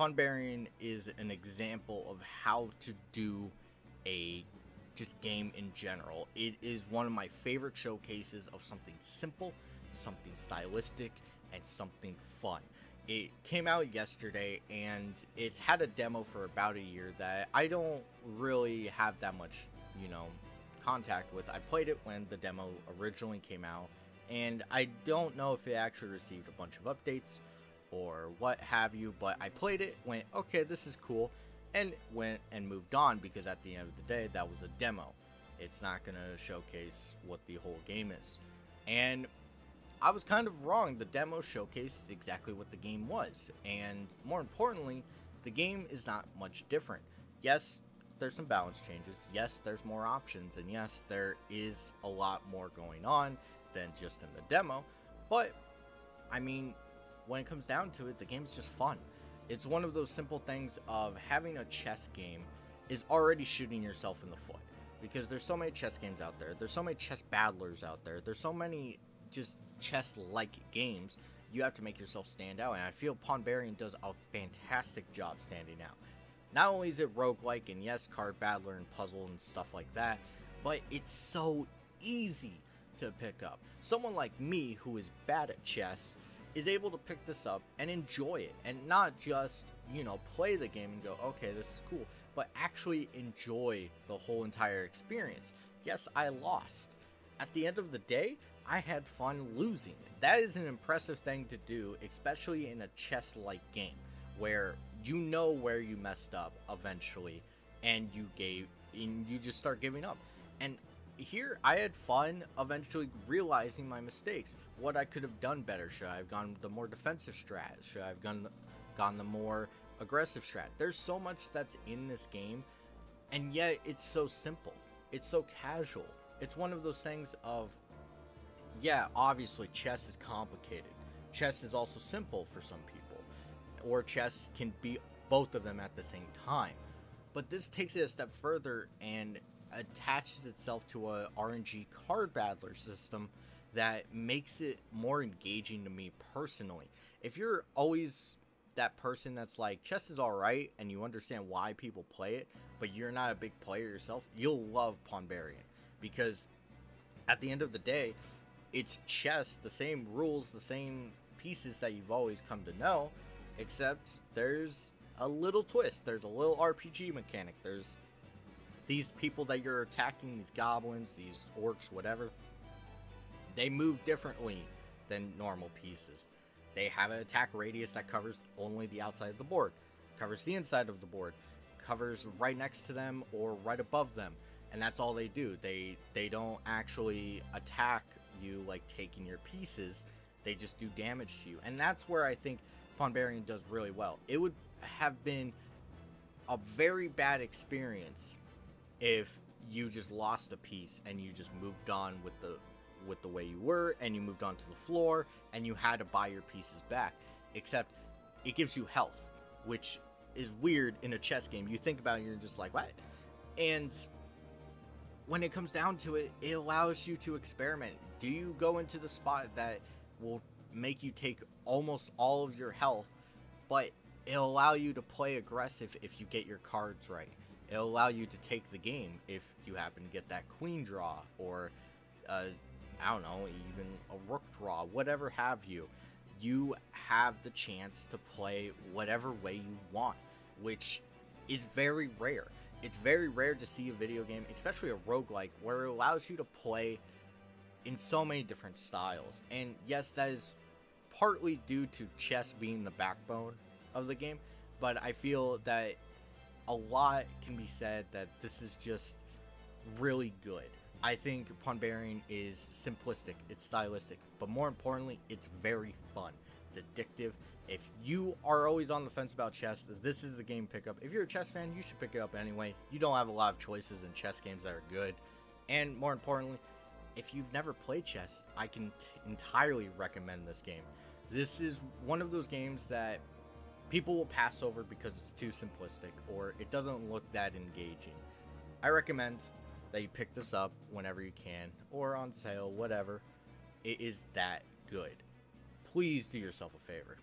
Pawnbarian is an example of how to do a just game in general. It is one of my favorite showcases of something simple, something stylistic, and something fun. It came out yesterday and it's had a demo for about a year that I don't really have that much, you know, contact with. I played it when the demo originally came out and I don't know if it actually received a bunch of updates or what have you, but I played it, went, okay, this is cool, and went and moved on because at the end of the day, that was a demo. It's not going to showcase what the whole game is. And I was kind of wrong. The demo showcased exactly what the game was. And more importantly, the game is not much different. Yes, there's some balance changes. Yes, there's more options. And yes, there is a lot more going on than just in the demo. But, I mean, when it comes down to it, the game's just fun. It's one of those simple things of having a chess game is already shooting yourself in the foot. Because there's so many chess games out there. There's so many chess battlers out there. There's so many just chess-like games. You have to make yourself stand out. And I feel Pawnbarian does a fantastic job standing out. Not only is it roguelike and yes, card battler and puzzle and stuff like that, but it's so easy to pick up. Someone like me who is bad at chess is able to pick this up and enjoy it and not just, you know, play the game and go, okay, this is cool, but actually enjoy the whole entire experience. Yes, I lost. At the end of the day, I had fun losing. That is an impressive thing to do, especially in a chess like game where you know where you messed up eventually and you gave and you just start giving up. And here I had fun eventually realizing my mistakes. What I could have done better. Should I have gone the more defensive strat? Should I have gone the, gone the more aggressive strat? There's so much that's in this game, and yet it's so simple. It's so casual. It's one of those things of, yeah, obviously chess is complicated. Chess is also simple for some people, or chess can be both of them at the same time. But this takes it a step further and attaches itself to a RNG card battler system that makes it more engaging to me personally. If you're always that person that's like chess is alright and you understand why people play it, but you're not a big player yourself, you'll love Pawnbarian because at the end of the day, it's chess, the same rules, the same pieces that you've always come to know, except there's a little twist. There's a little RPG mechanic. There's these people that you're attacking, these goblins, these orcs, whatever, they move differently than normal pieces. They have an attack radius that covers only the outside of the board, covers the inside of the board, covers right next to them or right above them, and that's all they do. They they don't actually attack you like taking your pieces. They just do damage to you, and that's where I think Pawnbarian does really well. It would have been a very bad experience if you just lost a piece and you just moved on with the with the way you were and you moved on to the floor and you had to buy your pieces back. Except it gives you health which is weird in a chess game. You think about it you're just like what? And when it comes down to it it allows you to experiment. Do you go into the spot that will make you take almost all of your health but it'll allow you to play aggressive if you get your cards right it'll allow you to take the game if you happen to get that queen draw or uh, I don't know, even a rook draw, whatever have you. You have the chance to play whatever way you want, which is very rare. It's very rare to see a video game, especially a roguelike, where it allows you to play in so many different styles. And yes, that is partly due to chess being the backbone of the game, but I feel that a lot can be said that this is just really good. I think Pawnbarian is simplistic, it's stylistic, but more importantly, it's very fun. It's addictive. If you are always on the fence about chess, this is the game pickup. If you're a chess fan, you should pick it up anyway. You don't have a lot of choices in chess games that are good. And more importantly, if you've never played chess, I can entirely recommend this game. This is one of those games that people will pass over because it's too simplistic or it doesn't look that engaging. I recommend that you pick this up whenever you can or on sale, whatever. It is that good. Please do yourself a favor.